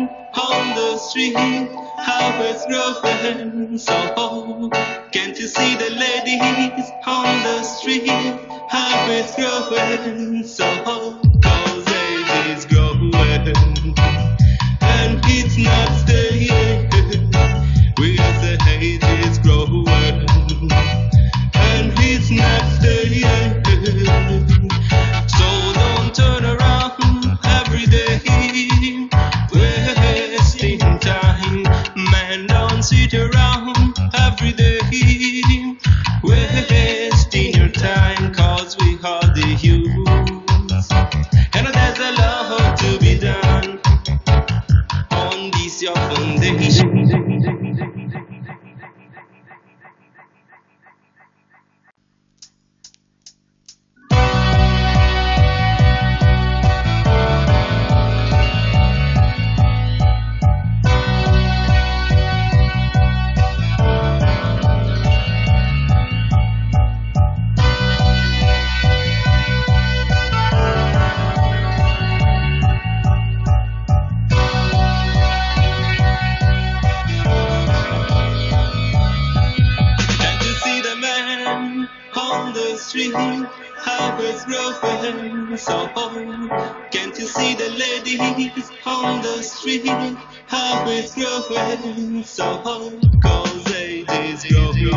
on the street, how it's growing so Can't you see the ladies on the street, how it's growing so your foundation. Man on the street? It's growing so Can't you see the ladies on the street? It's growing so Cause age is growing